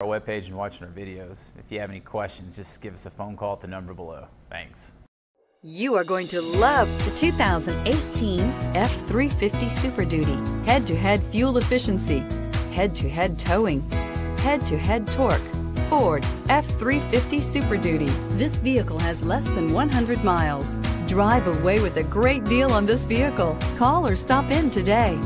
our webpage and watching our videos. If you have any questions, just give us a phone call at the number below. Thanks. You are going to love the 2018 F350 Super Duty. Head-to-head fuel efficiency, head-to-head towing, head-to-head torque. Ford F350 Super Duty. This vehicle has less than 100 miles. Drive away with a great deal on this vehicle. Call or stop in today.